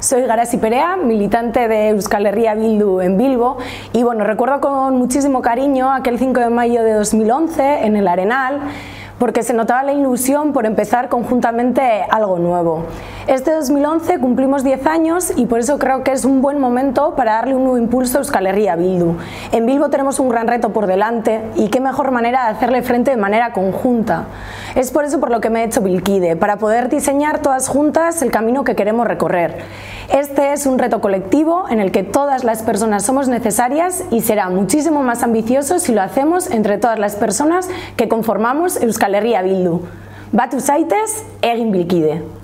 Soy Garasi Perea, militante de Euskal Herria Bildu en Bilbo y bueno, recuerdo con muchísimo cariño aquel 5 de mayo de 2011 en el Arenal porque se notaba la ilusión por empezar conjuntamente algo nuevo. Este 2011 cumplimos 10 años y por eso creo que es un buen momento para darle un nuevo impulso a Euskal Herria Bildu. En Bilbo tenemos un gran reto por delante y qué mejor manera de hacerle frente de manera conjunta. Es por eso por lo que me he hecho Bilkide, para poder diseñar todas juntas el camino que queremos recorrer. Este es un reto colectivo en el que todas las personas somos necesarias y será muchísimo más ambicioso si lo hacemos entre todas las personas que conformamos Euskal Herria Bildu. Batu zaitez, egin bilkide.